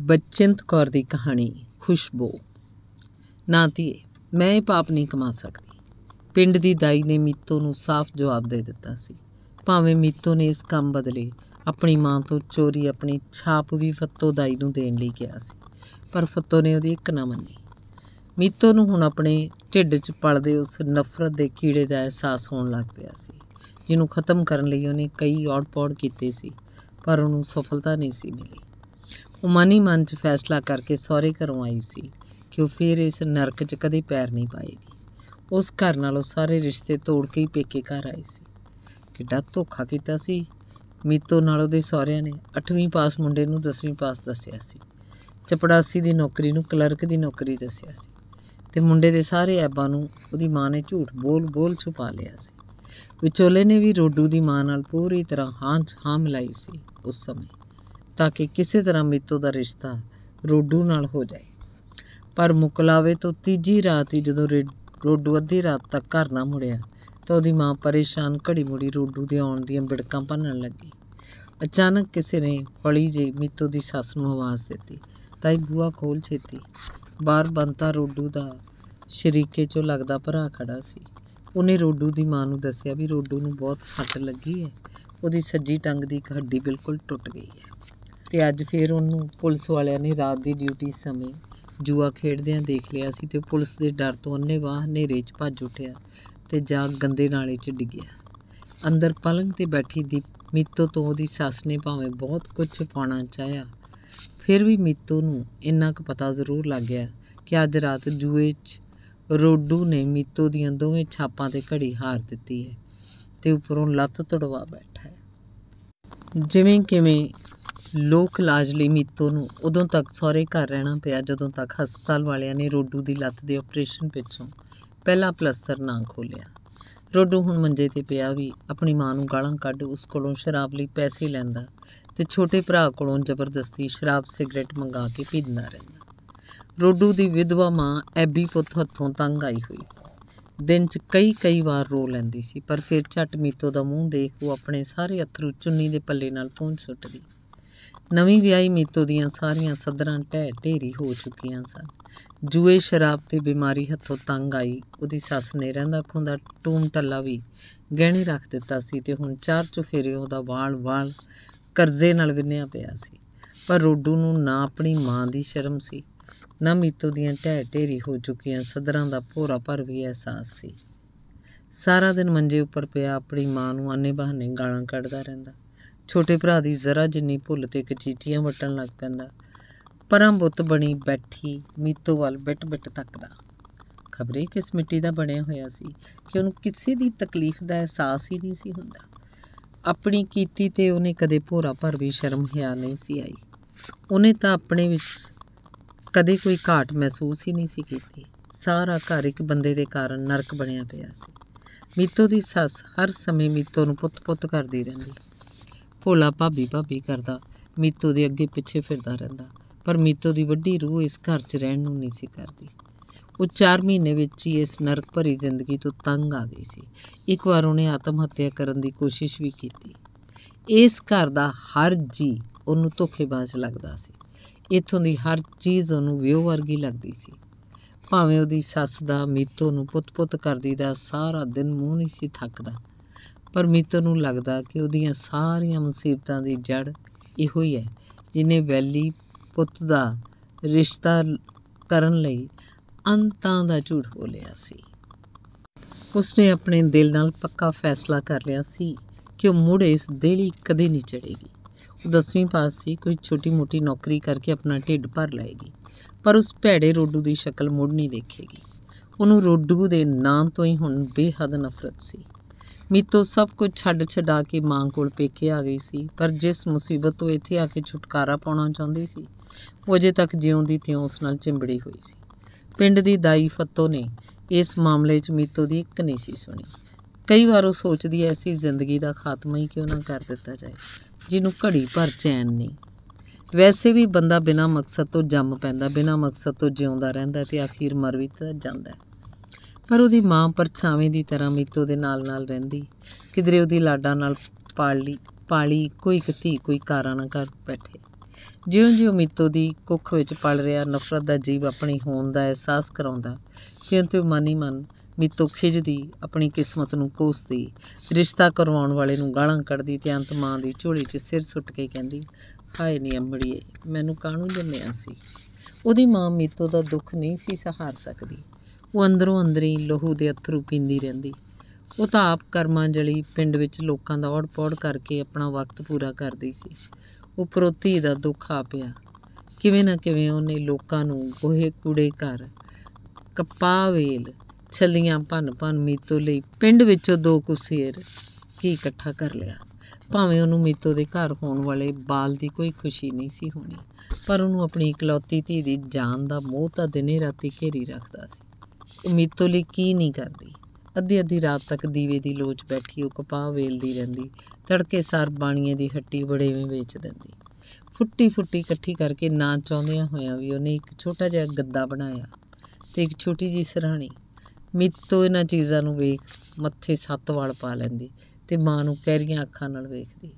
ਬਚਿੰਤ ਕੌਰ ਦੀ ਕਹਾਣੀ, ਖੁਸ਼ਬੂ। ਨਾ ਧੀਏ, ਮੈਂ ਇਹ ਪਾਪ ਨਹੀਂ ਕਮਾ ਸਕਦੀ। ਪਿੰਡ ਦੀ ਦਾਈ ਨੇ ਮੀਤੋ ਨੂੰ ਸਾਫ਼ ਜਵਾਬ ਦੇ ਦਿੱਤਾ ਸੀ। ਭਾਵੇਂ ਮੀਤੋ ਨੇ ਇਸ ਕੰਮ ਬਦਲੇ ਆਪਣੀ ਮਾਂ ਤੋਂ ਚੋਰੀ ਆਪਣੀ ਛਾਪ ਵੀ ਫੱਤੋ ਦਾਈ ਨੂੰ ਦੇਣ ਲਈ ਕਿਹਾ ਸੀ, ਪਰ ਫੱਤੋ ਨੇ ਉਹਦੀ ਇੱਕ ਨਾ ਮੰਨੀ। ਮੀਤੋ ਨੂੰ ਹੁਣ ਆਪਣੇ ਢਿੱਡ 'ਚ ਪਲਦੇ ਉਸ ਨਫ਼ਰਤ ਦੇ ਕੀੜੇ ਦਾ ਅਹਿਸਾਸ ਹੋਣ ਲੱਗ ਪਿਆ ਸੀ, ਜਿਹਨੂੰ ਖਤਮ ਕਰਨ ਲਈ ਉਹਨੇ ਕਈ ਔੜ-ਪੌੜ ਕੀਤੇ ਸੀ, ਪਰ ਉਹਨੂੰ ਸਫਲਤਾ ਨਹੀਂ ਸੀ ਮਿਲੀ। ਉਹ ਮਨ ਹੀ ਮਨ 'ਚ ਫੈਸਲਾ ਕਰਕੇ ਸਹੁਰੇ ਘਰੋਂ ਆਈ ਸੀ ਕਿ ਉਹ ਫਿਰ ਇਸ ਨਰਕ 'ਚ ਕਦੇ ਪੈਰ ਨਹੀਂ ਪਾਏਗੀ। ਉਸ ਘਰ ਨਾਲੋਂ ਸਾਰੇ ਰਿਸ਼ਤੇ ਤੋੜ ਕੇ ਹੀ ਪੇਕੇ ਘਰ ਆਈ ਸੀ। ਕਿੱਡਾ ਧੋਖਾ ਕੀਤਾ ਸੀ। ਮੀਤੋ ਨਾਲ ਉਹਦੇ ਸਹੁਰਿਆਂ ਨੇ 8ਵੀਂ ਪਾਸ ਮੁੰਡੇ ਨੂੰ 10ਵੀਂ ਪਾਸ ਦੱਸਿਆ ਸੀ। ਚਪੜਾਸੀ ਦੀ ਨੌਕਰੀ ਨੂੰ ਕਲਰਕ ਦੀ ਨੌਕਰੀ ਦੱਸਿਆ ਸੀ ਤੇ ਮੁੰਡੇ ਦੇ ਸਾਰੇ ਐਬਾਂ ਨੂੰ ਉਹਦੀ ਮਾਂ ਨੇ ਝੂਠ ਬੋਲ ਬੋਲ ਛੁਪਾ ਲਿਆ ਸੀ। ਵਿਚੋਲੇ ਨੇ ਵੀ ਰੋਡੂ ਦੀ ਮਾਂ ਨਾਲ ਪੂਰੀ ਤਰ੍ਹਾਂ ਹਾਂ 'ਚ ਹਾਂ ਮਿਲਾਈ ਸੀ ਉਸ ਸਮੇਂ। ਤਾਂ ਕਿ ਕਿਸੇ ਤਰ੍ਹਾਂ ਮੀਤੋ ਦਾ ਰਿਸ਼ਤਾ ਰੋਡੂ ਨਾਲ ਹੋ ਜਾਏ। ਪਰ ਮੁਕਲਾਵੇ ਤੋਂ ਤੀਜੀ ਰਾਤ ਹੀ ਜਦੋਂ ਰੇ- ਰੋਡੂ ਅੱਧੀ ਰਾਤ ਤੱਕ ਘਰ ਨਾ ਮੁੜਿਆ, ਤਾਂ ਉਹਦੀ ਮਾਂ ਪਰੇਸ਼ਾਨ ਘੜੀ ਮੁੜੀ ਰੋਡੂ ਦੇ ਆਉਣ ਦੀਆਂ ਬਿੜਕਾਂ ਭੰਨਣ ਲੱਗੀ। ਅਚਾਨਕ ਕਿਸੇ ਨੇ ਹੌਲੀ ਜਿਹੀ ਮੀਤੋ ਦੀ ਸੱਸ ਨੂੰ ਆਵਾਜ਼ ਦਿੱਤੀ, ਤਾਈ ਬੂਆ ਖੋਲ ਛੇਤੀ। ਬਾਹਰ ਬੰਤਾ ਰੋਡੂ ਦਾ ਸ਼ਰੀਕੇ ਚੋਂ ਲੱਗਦਾ ਭਰਾ ਖੜਾ ਸੀ। ਉਹਨੇ ਰੋਡੂ ਦੀ ਮਾਂ ਨੂੰ ਦੱਸਿਆ ਵੀ ਰੋਡੂ ਨੂੰ ਬਹੁਤ ਸੱਟ ਲੱਗੀ ਹੈ। ਉਹਦੀ ਸੱਜੀ ਟੰਗ ਦੀ ਇੱਕ ਹੱਡੀ ਬਿਲਕੁਲ ਟੁੱਟ ਗਈ ਹੈ। ਤੇ ਅੱਜ ਫਿਰ ਉਹਨੂੰ ਪੁਲਿਸ ਵਾਲਿਆਂ ਨੇ ਰਾਤ ਦੀ ਡਿਊਟੀ ਸਮੇਂ ਜੂਆ ਖੇਡਦਿਆਂ ਦੇਖ ਲਿਆ ਸੀ ਤੇ ਪੁਲਿਸ ਦੇ ਡਰ ਤੋਂ ਅੰਨ੍ਹੇਵਾਹ ਹਨੇਰੇ 'ਚ ਭੱਜ ਉੱਠਿਆ ਤੇ ਜਾ ਗੰਦੇ ਨਾਲੇ 'ਚ ਡਿੱਗਿਆ ਅੰਦਰ ਪਲੰਗ ਤੇ ਬੈਠੀ ਦੀ ਮੀਤੋ ਤੋਂ ਉਹਦੀ ਸੱਸ ਨੇ ਭਾਵੇਂ ਬਹੁਤ ਕੁਝ ਪਾਉਣਾ ਚਾਹਿਆ, ਫਿਰ ਵੀ ਮੀਤੋ ਨੂੰ ਇੰਨਾ ਕੁ ਪਤਾ ਜ਼ਰੂਰ ਲੱਗ ਗਿਆ ਕਿ ਅੱਜ ਰਾਤ ਜੂਏ 'ਚ ਰੋਡੂ ਨੇ ਮੀਤੋ ਦੀਆਂ ਦੋਵੇਂ ਛਾਪਾਂ ਤੇ ਘੜੀ ਹਾਰ ਦਿੱਤੀ ਹੈ ਤੇ ਉੱਪਰੋਂ ਲੱਤ ਤੜਵਾ ਬੈਠਾ ਹੈ। ਜਿਵੇਂ ਕਿਵੇਂ ਲੋਕ ਇਲਾਜ ਲਈ ਮੀਤੋ ਨੂੰ ਉਦੋਂ ਤੱਕ ਸਹੁਰੇ ਘਰ ਰਹਿਣਾ ਪਿਆ ਜਦੋਂ ਤੱਕ ਹਸਪਤਾਲ ਵਾਲਿਆਂ ਨੇ ਰੋਡੂ ਦੀ ਲੱਤ ਦੇ ਆਪਰੇਸ਼ਨ ਪਿੱਛੋਂ ਪਹਿਲਾ ਪਲਸਤਰ ਨਾ ਖੋਲਿਆ ਰੋਡੂ ਹੁਣ ਮੰਜੇ ਤੇ ਪਿਆ ਵੀ ਆਪਣੀ ਮਾਂ ਨੂੰ ਗਾਲਾਂ ਕੱਢ ਉਸ ਕੋਲੋਂ ਸ਼ਰਾਬ ਲਈ ਪੈਸੇ ਲੈਂਦਾ ਤੇ ਛੋਟੇ ਭਰਾ ਕੋਲੋਂ ਜ਼ਬਰਦਸਤੀ ਸ਼ਰਾਬ, ਸਿਗਰਟ ਮੰਗਾ ਕੇ ਪੀਂਦਾ ਰਹਿੰਦਾ। ਰੋਡੂ ਦੀ ਵਿਧਵਾ ਮਾਂ ਐਬੀ ਪੁੱਤ ਹੱਥੋਂ ਤੰਗ ਆਈ ਹੋਈ। ਦਿਨ 'ਚ ਕਈ ਕਈ ਵਾਰ ਰੋ ਲੈਂਦੀ ਸੀ, ਪਰ ਫਿਰ ਝੱਟ ਮੀਤੋ ਦਾ ਮੂੰਹ ਦੇਖ ਉਹ ਆਪਣੇ ਸਾਰੇ ਅਥਰੂ ਚੁੰਨੀ ਦੇ ਪੱਲੇ ਨਾਲ ਪੂੰਝ ਸੁੱਟਦੀ। ਨਵੀਂ ਵਿਆਹੀ ਮੀਤੋ ਦੀਆਂ ਸਾਰੀਆਂ ਸੱਦਰਾਂ ਢਹਿ ਢੇਰੀ ਹੋ ਚੁੱਕੀਆਂ ਸਨ। ਜੂਏ ਸ਼ਰਾਬ ਤੇ ਬਿਮਾਰੀ ਹੱਥੋਂ ਤੰਗ ਆਈ। ਉਹਦੀ ਸੱਸ ਨੇ ਰਹਿੰਦਾ ਖੁੰਦਾ ਟੂਮ ਟੱਲਾ ਵੀ ਗਹਿਣੇ ਰੱਖ ਦਿੱਤਾ ਸੀ ਤੇ ਹੁਣ ਚਾਰ ਚੁਫੇਰੇ ਉਹਦਾ ਵਾਲ-ਵਾਲ ਕਰਜ਼ੇ ਨਾਲ ਵਿੰਨਿਆ ਪਿਆ ਸੀ। ਪਰ ਰੋਡੂ ਨੂੰ ਨਾ ਆਪਣੀ ਮਾਂ ਦੀ ਸ਼ਰਮ ਸੀ, ਨਾ ਮੀਤੋ ਦੀਆਂ ਢਹਿ ਢੇਰੀ ਹੋ ਚੁੱਕੀਆਂ ਸਦਰਾਂ ਦਾ ਭੋਰਾ ਭਰ ਵੀ ਅਹਿਸਾਸ ਸੀ। ਸਾਰਾ ਦਿਨ ਮੰਜੇ ਉੱਪਰ ਪਿਆ ਆਪਣੀ ਮਾਂ ਨੂੰ ਆਨੇ ਬਹਾਨੇ ਗਾਲਾਂ ਕੱਢਦਾ ਰਹਿੰਦਾ। ਛੋਟੇ ਭਰਾ ਦੀ ਜ਼ਰਾ ਜਿੰਨੀ ਭੁੱਲ ਤੇ ਕਚੀਚੀਆਂ ਵਟਣ ਲੱਗ ਪੈਂਦਾ। ਪਰਾਂ ਬੁੱਤ ਬਣੀ ਬੈਠੀ ਮੀਤੋ ਵੱਲ ਬਿਟ-ਬਿਟ ਤੱਕਦਾ। ਖਬਰੇ ਕਿਸ ਮਿੱਟੀ ਦਾ ਬਣਿਆ ਹੋਇਆ ਸੀ ਕਿ ਉਹਨੂੰ ਕਿਸੇ ਦੀ ਤਕਲੀਫ ਦਾ ਅਹਿਸਾਸ ਹੀ ਨਹੀਂ ਸੀ ਹੁੰਦਾ। ਆਪਣੀ ਕੀਤੀ ਤੇ ਉਹਨੇ ਕਦੇ ਭੋਰਾ ਭਰ ਵੀ ਸ਼ਰਮ ਹਿਆ ਨਹੀਂ ਸੀ ਆਈ। ਉਹਨੇ ਤਾਂ ਆਪਣੇ ਵਿੱਚ ਕਦੇ ਕੋਈ ਘਾਟ ਮਹਿਸੂਸ ਹੀ ਨਹੀਂ ਸੀ ਕੀਤੀ। ਸਾਰਾ ਘਰ ਇੱਕ ਬੰਦੇ ਦੇ ਕਾਰਨ ਨਰਕ ਬਣਿਆ ਪਿਆ ਸੀ। ਮੀਤੋ ਦੀ ਸੱਸ ਹਰ ਸਮੇਂ ਮੀਤੋ ਨੂੰ ਪੁੱਤ-ਪੁੱਤ ਕਰਦੀ ਰਹਿੰਦੀ। ਭੋਲਾ ਭਾਬੀ ਭਾਬੀ ਕਰਦਾ, ਮੀਤੋ ਦੇ ਅੱਗੇ ਪਿੱਛੇ ਫਿਰਦਾ ਰਹਿੰਦਾ, ਪਰ ਮੀਤੋ ਦੀ ਵੱਡੀ ਰੂਹ ਇਸ ਘਰ 'ਚ ਰਹਿਣ ਨੂੰ ਨਹੀਂ ਸੀ ਕਰਦੀ। ਉਹ 4 ਮਹੀਨੇ ਵਿੱਚ ਹੀ ਇਸ ਨਰਕ ਭਰੀ ਜ਼ਿੰਦਗੀ ਤੋਂ ਤੰਗ ਆ ਗਈ ਸੀ। ਇੱਕ ਵਾਰ ਉਹਨੇ ਆਤਮ ਹੱਤਿਆ ਕਰਨ ਦੀ ਕੋਸ਼ਿਸ਼ ਵੀ ਕੀਤੀ। ਇਸ ਘਰ ਦਾ ਹਰ ਜੀ ਉਹਨੂੰ ਧੋਖੇਬਾਜ਼ ਲੱਗਦਾ ਸੀ। ਇੱਥੋਂ ਦੀ ਹਰ ਚੀਜ਼ ਉਹਨੂੰ ਵਿਉ ਵਰਗੀ ਲੱਗਦੀ ਸੀ। ਭਾਵੇਂ ਉਹਦੀ ਸੱਸ ਦਾ ਮੀਤੋ ਨੂੰ ਪੁੱਤ-ਪੁੱਤ ਕਰਦੀ ਦਾ ਸਾਰਾ ਦਿਨ ਮੂੰਹ ਨਹੀਂ ਸੀ ਥੱਕਦਾ। ਪਰ ਮਿੱਤਰ ਨੂੰ ਲੱਗਦਾ ਕਿ ਉਹਦੀਆਂ ਸਾਰੀਆਂ ਮੁਸੀਬਤਾਂ ਦੀ ਜੜ ਇਹੋ ਹੀ ਹੈ, ਜਿਨੇ ਵੈਲੀ ਪੁੱਤ ਦਾ ਰਿਸ਼ਤਾ ਕਰਨ ਲਈ ਅੰਤਾਂ ਦਾ ਝੂਠ ਬੋਲਿਆ ਸੀ। ਉਸਨੇ ਆਪਣੇ ਦਿਲ ਨਾਲ ਪੱਕਾ ਫੈਸਲਾ ਕਰ ਲਿਆ ਸੀ ਕਿ ਉਹ ਮੁੜ ਇਸ ਦੇਲੀ ਕਦੇ ਨਹੀਂ ਚੜੇਗੀ ਉਹ 10ਵੀਂ ਪਾਸ ਸੀ, ਕੋਈ ਛੋਟੀ-ਮੋਟੀ ਨੌਕਰੀ ਕਰਕੇ ਆਪਣਾ ਢਿੱਡ ਭਰ ਲਏਗੀ, ਪਰ ਉਸ ਭੈੜੇ ਰੋਡੂ ਦੀ ਸ਼ਕਲ ਮੁੜ ਨਹੀਂ ਦੇਖੇਗੀ। ਉਹਨੂੰ ਰੋਡੂ ਦੇ ਨਾਂ ਤੋਂ ਹੀ ਹੁਣ ਬੇਹੱਦ ਨਫ਼ਰਤ ਸੀ। ਮੀਤੋ ਸਭ ਕੁਝ ਛੱਡ ਛਡਾ ਕੇ ਮਾਂ ਕੋਲ ਪੇਕੇ ਆ ਗਈ ਸੀ, ਪਰ ਜਿਸ ਮੁਸੀਬਤ ਤੋਂ ਇੱਥੇ ਆ ਕੇ ਛੁਟਕਾਰਾ ਪਾਉਣਾ ਚਾਹੁੰਦੀ ਸੀ, ਉਹ ਅਜੇ ਤੱਕ ਜਿਉਂਦੀ ਤਿਉਂ ਉਸ ਨਾਲ ਚਿੰਬੜੀ ਹੋਈ ਸੀ। ਪਿੰਡ ਦੀ ਦਾਈ ਫੱਤੋ ਨੇ ਇਸ ਮਾਮਲੇ 'ਚ ਮੀਤੋ ਦੀ ਇੱਕ ਨਹੀਂ ਸੀ ਸੁਣੀ। ਕਈ ਵਾਰ ਉਹ ਸੋਚਦੀ ਐ ਐਸੀ ਜ਼ਿੰਦਗੀ ਦਾ ਖਾਤਮਾ ਹੀ ਕਿਉਂ ਨਾ ਕਰ ਦਿੱਤਾ ਜਾਏ, ਜਿਹਨੂੰ ਘੜੀ ਭਰ ਚੈਨ ਨਹੀਂ? ਵੈਸੇ ਵੀ ਬੰਦਾ ਬਿਨਾਂ ਮਕਸਦ ਤੋਂ ਜੰਮ ਪੈਂਦਾ, ਬਿਨਾਂ ਮਕਸਦ ਤੋਂ ਜਿਉਂਦਾ ਰਹਿੰਦਾ ਤੇ ਆਖੀਰ ਮਰ ਵੀ ਤਾਂ ਜਾਂਦਾ ਪਰ ਉਹਦੀ ਮਾਂ ਪਰਛਾਵੇਂ ਦੀ ਤਰ੍ਹਾਂ ਮੀਤੋ ਦੇ ਨਾਲ-ਨਾਲ ਰਹਿੰਦੀ। ਕਿਧਰੇ ਉਹਦੀ ਲਾਡਾਂ ਨਾਲ ਪਾਲੀ ਪਾਲੀ ਕੋਈ ਇੱਕ ਧੀ, ਕੋਈ ਕਾਰਾਂ ਨਾ ਕਰ ਬੈਠੇ। ਜਿਉਂ-ਜਿਉਂ ਮੀਤੋ ਦੀ ਕੁੱਖ ਵਿੱਚ ਪਲ ਰਿਹਾ, ਨਫ਼ਰਤ ਦਾ ਜੀਵ ਆਪਣੀ ਹੋਣ ਦਾ ਅਹਿਸਾਸ ਕਰਾਉਂਦਾ, ਤਿਉਂ-ਤਿਉਂ ਮਨ ਹੀ ਮਨ ਮੀਤੋ ਖਿੱਝਦੀ, ਆਪਣੀ ਕਿਸਮਤ ਨੂੰ ਕੋਸਦੀ, ਰਿਸ਼ਤਾ ਕਰਵਾਉਣ ਵਾਲੇ ਨੂੰ ਗਾਲਾਂ ਕੱਢਦੀ ਤੇ ਅੰਤ ਮਾਂ ਦੀ ਝੋਲੀ 'ਚ ਸਿਰ ਸੁੱਟ ਕੇ ਕਹਿੰਦੀ, ਹਾਏ ਨੀ ਅੰਬੜੀਏ ਮੈਨੂੰ ਕਾਹਨੂੰ ਜੰਮਿਆ ਸੀ? ਉਹਦੀ ਮਾਂ ਮੀਤੋ ਦਾ ਦੁੱਖ ਨਹੀਂ ਸੀ ਸਹਾਰ ਸਕਦੀ। ਉਹ ਅੰਦਰੋਂ ਅੰਦਰੀ ਲਹੂ ਦੇ ਅਥਰੂ ਪੀਂਦੀ ਰਹਿੰਦੀ। ਉਹ ਤਾਂ ਆਪ ਕਰਮਾਂ ਜਲੀ ਪਿੰਡ ਵਿੱਚ ਲੋਕਾਂ ਦਾ ਔੜ-ਪੌੜ ਕਰਕੇ ਆਪਣਾ ਵਕਤ ਪੂਰਾ ਕਰਦੀ ਸੀ। ਉੱਪਰੋਂ ਧੀ ਦਾ ਦੁੱਖ ਆ ਪਿਆ। ਕਿਵੇਂ ਨਾ ਕਿਵੇਂ ਉਹਨੇ ਲੋਕਾਂ ਨੂੰ ਗੋਹੇ ਕੂੜੇ ਘਰ ਕਪਾਹ ਵੇਲ, ਛੱਲੀਆਂ ਭੰਨ ਭੰਨ ਮੀਤੋ ਲਈ ਪਿੰਡ ਵਿੱਚੋਂ ਦੋ ਕੁਸੇਰ ਕੀ ਇਕੱਠਾ ਕਰ ਲਿਆ। ਭਾਵੇਂ ਉਹਨੂੰ ਮੀਤੋ ਦੇ ਘਰ ਹੋਣ ਵਾਲੇ ਬਾਲ ਦੀ ਕੋਈ ਖੁਸ਼ੀ ਨਹੀਂ ਸੀ ਹੋਣੀ, ਪਰ ਉਹਨੂੰ ਆਪਣੀ ਇਕਲੌਤੀ ਧੀ ਦੀ ਜਾਨ ਦਾ ਮੋਹ ਤਾਂ ਦਿਨੇ ਰਾਤੀ ਘੇਰੀ ਰੱਖਦਾ ਸੀ। ਉਹ ਮੀਤੋ ਲਈ ਕੀ ਨਹੀਂ ਕਰਦੀ। ਅੱਧੀ ਅੱਧੀ ਰਾਤ ਤੱਕ ਦੀਵੇ ਦੀ ਲੋਚ ਬੈਠੀ, ਉਹ ਕਪਾਹ ਵੇਲਦੀ ਰਹਿੰਦੀ, ਤੜਕੇ ਸਾਰ ਬਾਣੀਏ ਦੀ ਹੱਟੀ ਬੜੇਵੇਂ ਵੇਚ ਦਿੰਦੀ। ਫੁੱਟੀ ਫੁੱਟੀ ਇਕੱਠੀ ਕਰਕੇ ਨਾ ਚਾਹੁੰਦਿਆਂ ਹੋਇਆਂ ਵੀ ਉਹਨੇ ਇੱਕ ਛੋਟਾ ਜਿਹਾ ਗੱਦਾ ਬਣਾਇਆ ਤੇ ਇੱਕ ਛੋਟੀ ਜੀ ਸਰਾਣੀ ਮੀਤੋ ਇਹਨਾਂ ਚੀਜ਼ਾਂ ਨੂੰ ਵੇਖ ਮੱਥੇ ਸੱਤ ਵਾਲ ਪਾ ਲੈਂਦੀ ਤੇ ਮਾਂ ਨੂੰ ਕਹਿਰੀਆਂ ਅੱਖਾਂ ਨਾਲ ਵੇਖਦੀ।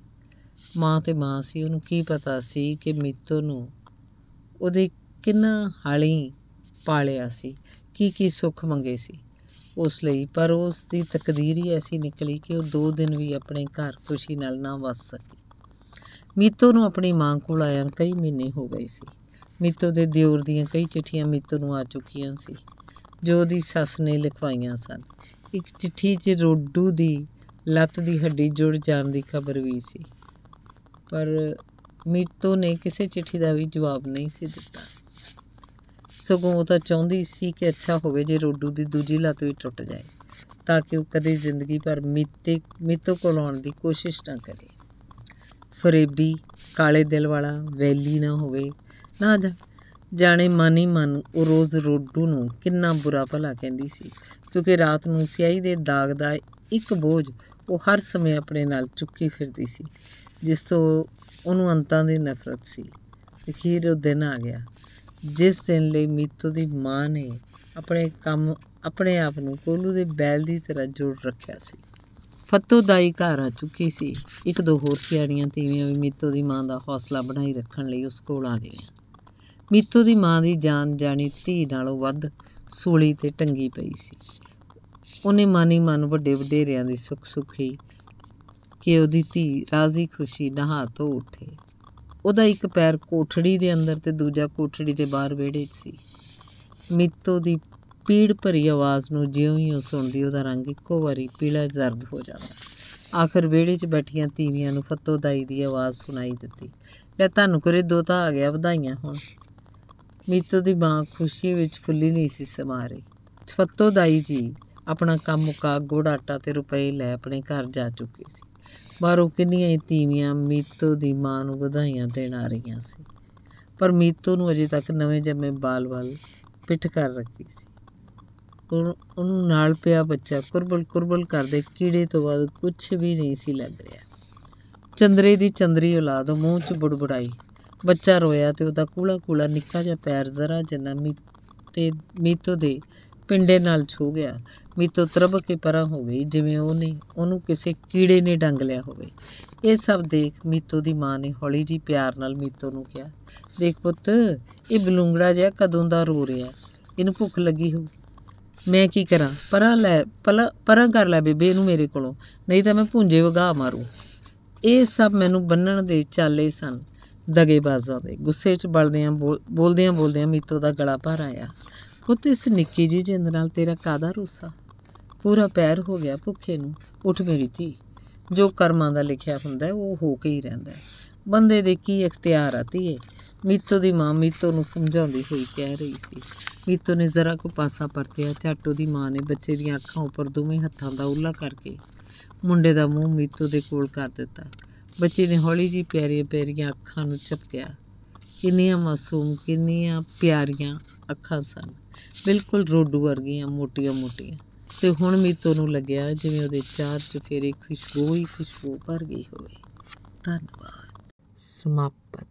ਮਾਂ ਤੇ ਮਾਂ ਸੀ, ਉਹਨੂੰ ਕੀ ਪਤਾ ਸੀ ਕਿ ਮਿੱਤੋ ਨੂੰ ਉਹਦੇ ਕਿੰਨਾ ਹਾਲੀ ਪਾਲਿਆ ਸੀ ਕੀ ਕੀ ਸੁੱਖ ਮੰਗੇ ਸੀ? ਉਸ ਲਈ, ਪਰ ਉਸ ਦੀ ਤਕਦੀਰ ਹੀ ਐਸੀ ਨਿਕਲੀ ਕਿ ਉਹ ਦੋ ਦਿਨ ਵੀ ਆਪਣੇ ਘਰ ਖੁਸ਼ੀ ਨਾਲ ਨਾ ਵਸ ਸਕੀ। ਮੀਤੋ ਨੂੰ ਆਪਣੀ ਮਾਂ ਕੋਲ ਆਇਆ ਕਈ ਮਹੀਨੇ ਹੋ ਗਏ ਸੀ। ਮੀਤੋ ਦੇ ਦਿਓਰ ਦੀਆਂ ਕਈ ਚਿੱਠੀਆਂ ਮੀਤੋ ਨੂੰ ਆ ਚੁੱਕੀਆਂ ਸੀ, ਜੋ ਉਹਦੀ ਸੱਸ ਨੇ ਲਿਖਵਾਈਆਂ ਸਨ। ਇੱਕ ਚਿੱਠੀ 'ਚ ਰੋਡੂ ਦੀ ਲੱਤ ਦੀ ਹੱਡੀ ਜੁੜ ਜਾਣ ਦੀ ਖਬਰ ਵੀ ਸੀ, ਪਰ ਮੀਤੋ ਨੇ ਕਿਸੇ ਚਿੱਠੀ ਦਾ ਵੀ ਜਵਾਬ ਨਹੀਂ ਸੀ ਦਿੱਤਾ। ਸਗੋਂ ਉਹ ਤਾਂ ਚਾਹੁੰਦੀ ਸੀ ਕਿ ਅੱਛਾ ਹੋਵੇ ਜੇ ਰੋਡੂ ਦੀ ਦੂਜੀ ਲੱਤ ਵੀ ਟੁੱਟ ਜਾਏ, ਤਾਂ ਕਿ ਉਹ ਕਦੇ ਜ਼ਿੰਦਗੀ ਭਰ ਮਿੱਤੇ, ਮਿੱਤੋ ਕੋਲ ਆਉਣ ਦੀ ਕੋਸ਼ਿਸ਼ ਨਾ ਕਰੇ। ਫਰੇਬੀ, ਕਾਲੇ ਦਿਲ ਵਾਲਾ, ਵੈਲੀ ਨਾ ਹੋਵੇ। ਨਾ ਜਾ, ਜਾਣੇ ਮਨ ਹੀ ਮਨ, ਉਹ ਰੋਜ਼ ਰੋਡੂ ਨੂੰ ਕਿੰਨਾ ਬੁਰਾ ਭਲਾ ਕਹਿੰਦੀ ਸੀ, ਕਿਉਂਕਿ ਰਾਤ ਨੂੰ ਸਿਆਹੀ ਦੇ ਦਾਗ ਦਾ ਇੱਕ ਬੋਝ ਉਹ ਹਰ ਸਮੇਂ ਆਪਣੇ ਨਾਲ ਚੁੱਕੀ ਫਿਰਦੀ ਸੀ, ਜਿਸ ਤੋਂ ਉਹਨੂੰ ਅੰਤਾਂ ਦੀ ਨਫ਼ਰਤ ਸੀ। ਅਖੀਰ ਉਹ ਦਿਨ ਆ ਗਿਆ। ਜਿਸ ਦਿਨ ਲਈ ਮੀਤੋ ਦੀ ਮਾਂ ਨੇ ਆਪਣੇ ਕੰਮ, ਆਪਣੇ ਆਪ ਨੂੰ ਕੋਲੂ ਦੇ ਬੈਲ ਦੀ ਤਰ੍ਹਾਂ ਜੋੜ ਰੱਖਿਆ ਸੀ। ਫੱਤੋ ਦਾਈ ਘਰ ਆ ਚੁੱਕੀ ਸੀ। ਇੱਕ ਦੋ ਹੋਰ ਸਿਆਣੀਆਂ ਤੀਵੀਆਂ ਵੀ ਮੀਤੋ ਦੀ ਮਾਂ ਦਾ ਹੌਸਲਾ ਬਣਾਈ ਰੱਖਣ ਲਈ ਉਸ ਕੋਲ ਆ ਗਈਆਂ। ਮੀਤੋ ਦੀ ਮਾਂ ਦੀ ਜਾਨ ਜਾਣੀ ਧੀ ਨਾਲੋਂ ਵੱਧ ਸੂਲੀ ਤੇ ਟੰਗੀ ਪਈ ਸੀ। ਉਹਨੇ ਮਾਨੀ ਮਨ ਵੱਡੇ ਵਡੇਰਿਆਂ ਦੀ ਸੁੱਖ ਸੁਖੀ ਕਿ ਉਹਦੀ ਧੀ ਰਾਜ਼ੀ ਖੁਸ਼ੀ ਨਹਾ ਧੋ ਉੱਠੇ। ਉਹਦਾ ਇੱਕ ਪੈਰ ਕੋਠੜੀ ਦੇ ਅੰਦਰ ਤੇ ਦੂਜਾ ਕੋਠੜੀ ਦੇ ਬਾਹਰ ਵਿਹੜੇ 'ਚ ਸੀ। ਮਿੱਤੋ ਦੀ ਪੀੜ ਭਰੀ ਆਵਾਜ਼ ਨੂੰ ਜਿਉਂ ਹੀ ਉਹ ਸੁਣਦੀ, ਉਹਦਾ ਰੰਗ ਇੱਕੋ ਵਾਰੀ ਪੀਲਾ ਜ਼ਰਦ ਹੋ ਜਾਂਦਾ। ਆਖਰ ਵਿਹੜੇ 'ਚ ਬੈਠੀਆਂ ਤੀਵੀਆਂ ਨੂੰ ਫੱਤੋ ਦਾਈ ਦੀ ਆਵਾਜ਼ ਸੁਣਾਈ ਦਿੱਤੀ। ਲੈ ਤੁਹਾਨੂੰ ਕਰੇ ਦੋਤਾ ਆ ਗਿਆ, ਵਧਾਈਆਂ ਹੁਣ। ਮੀਤੋ ਦੀ ਮਾਂ ਖੁਸ਼ੀ ਵਿੱਚ ਫੁੱਲੀ ਨਹੀਂ ਸੀ ਸਮਾ ਰਹੀ। ਫੱਤੋ ਦਾਈ ਜੀ ਆਪਣਾ ਕੰਮ ਮੁਕਾ ਗੁੜ ਆਟਾ ਤੇ ਰੁਪਏ ਲੈ ਆਪਣੇ ਘਰ ਜਾ ਚੁੱਕੇ ਸੀ। ਬਾਹਰੋਂ ਕਿੰਨੀਆਂ ਹੀ ਤੀਵੀਆਂ ਮੀਤੋ ਦੀ ਮਾਂ ਨੂੰ ਵਧਾਈਆਂ ਦੇਣ ਆ ਰਹੀਆਂ ਸੀ। ਪਰ ਮੀਤੋ ਨੂੰ ਅਜੇ ਤੱਕ ਨਵੇਂ ਜੰਮੇ ਬਾਲ ਵੱਲ ਪਿੱਠ ਕਰ ਰੱਖੀ ਸੀ। ਉਹਨੂੰ ਨਾਲ ਪਿਆ ਬੱਚਾ ਕੁਰਬਲ ਕੁਰਬਲ ਕਰਦੇ ਕੀੜੇ ਤੋਂ ਬਾਅਦ ਕੁਝ ਵੀ ਨਹੀਂ ਸੀ ਲੱਗ ਰਿਹਾ। ਚੰਦਰੇ ਦੀ ਚੰਦਰੀ ਔਲਾਦ ਮੂੰਹ 'ਚ ਬੁੜਬੁੜਾਈ। ਬੱਚਾ ਰੋਇਆ ਤੇ ਉਹਦਾ ਕੂਲਾ ਕੂਲਾ ਨਿੱਕਾ ਜਿਹਾ ਪੈਰ ਜ਼ਰਾ ਜਿੰਨਾ ਮੀ, ਤੇ ਮੀਤੋ ਦੇ ਪਿੰਡੇ ਨਾਲ ਛੂ ਗਿਆ। ਮੀਤੋ ਤਰਬ ਕੇ ਪਰਾਂ ਹੋ ਗਈ, ਜਿਵੇਂ ਉਹਨੇ ਉਹਨੂੰ ਕਿਸੇ ਕੀੜੇ ਨੇ ਡੰਗ ਲਿਆ ਹੋਵੇ। ਇਹ ਸਭ ਦੇਖ ਮੀਤੋ ਦੀ ਮਾਂ ਨੇ ਹੌਲੀ ਜੀ ਪਿਆਰ ਨਾਲ ਮੀਤੋ ਨੂੰ ਕਿਹਾ, ਦੇਖ ਪੁੱਤ, ਇਹ ਬਲੂੰਗੜਾ ਜਿਹਾ ਕਦੋਂ ਦਾ ਰੋ ਰਿਹਾ? ਇਹਨੂੰ ਭੁੱਖ ਲੱਗੀ ਹੋ ਮੈਂ ਕੀ ਕਰਾਂ? ਪਰਾਂ ਲੈ, ਪਲਾ, ਪਰਾਂ ਕਰ ਲੈ ਬੇਬੇ ਇਹਨੂੰ ਮੇਰੇ ਕੋਲੋਂ, ਨਹੀਂ ਤਾਂ ਮੈਂ ਭੁੰਜੇ ਵਗਾ ਮਾਰੂ। ਇਹ ਸਭ ਮੈਨੂੰ ਬੰਨਣ ਦੇ ਚਾਲੇ ਸਨ, ਦਗੇਬਾਜ਼ਾਂ ਦੇ। ਗੁੱਸੇ 'ਚ ਬਲਦਿਆਂ ਬੋਲ- ਬੋਲਦਿਆਂ ਬੋਲਦਿਆਂ ਮੀਤੋ ਦਾ ਗਲਾ ਭਰ ਆਇਆ। ਪੁੱਤ, ਇਸ ਨਿੱਕੀ ਜੀ ਜਿੰਦ ਨਾਲ ਤੇਰਾ ਕਾਦਾ ਰੋਸਾ? ਪੂਰਾ ਪੈਰ ਹੋ ਗਿਆ ਭੁੱਖੇ ਨੂੰ। ਉੱਠ ਮੇਰੀ ਧੀ। ਜੋ ਕਰਮਾਂ ਦਾ ਲਿਖਿਆ ਹੁੰਦਾ ਉਹ ਹੋ ਕੇ ਹੀ ਰਹਿੰਦਾ ਬੰਦੇ ਦੇ ਕੀ ਇਖਤਿਆਰ ਆ ਧੀਏ? ਮੀਤੋ ਦੀ ਮਾਂ ਮੀਤੋ ਨੂੰ ਸਮਝਾਉਂਦੀ ਹੋਈ ਕਹਿ ਰਹੀ ਸੀ। ਮੀਤੋ ਨੇ ਜ਼ਰਾ ਕੋ ਪਾਸਾ ਪਰਤਿਆ। ਝੱਟ ਦੀ ਮਾਂ ਨੇ ਬੱਚੇ ਦੀਆਂ ਅੱਖਾਂ ਉੱਪਰ ਦੋਵੇਂ ਹੱਥਾਂ ਦਾ ਉੱਲਾ ਕਰਕੇ ਮੁੰਡੇ ਦਾ ਮੂੰਹ ਮੀਤੋ ਦੇ ਕੋਲ ਕਰ ਦਿੱਤਾ। ਬੱਚੇ ਨੇ ਹੌਲੀ ਜੀ ਪਿਆਰੀਆਂ ਪਿਆਰੀਆਂ ਅੱਖਾਂ ਨੂੰ ਝਪਕਿਆ ਕਿੰਨੀਆਂ ਮਾਸੂਮ, ਕਿੰਨੀਆਂ ਪਿਆਰੀਆਂ। ਅੱਖਾਂ ਸਨ। ਬਿਲਕੁਲ ਰੋਡੂ ਵਰਗੀਆਂ, ਮੋਟੀਆਂ ਮੋਟੀਆਂ। ਤੇ ਹੁਣ ਮੀਤੋ ਨੂੰ ਲੱਗਿਆ ਜਿਵੇਂ ਉਹਦੇ ਚਾਰ ਚੁਫੇਰੇ ਖੁਸ਼ਬੂ ਹੀ ਖੁਸ਼ਬੂ ਭਰ ਗਈ ਹੋਵੇ। ਧੰਨਵਾਦ। ਸਮਾਪਤ।